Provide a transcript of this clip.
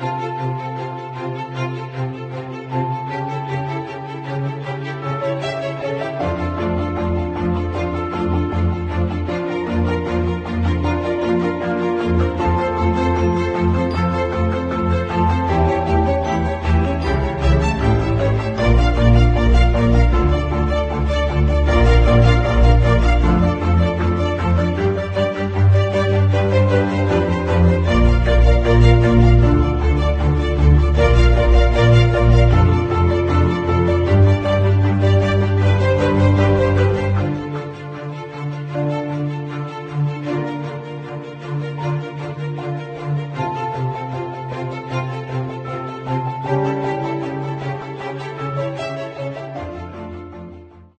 Música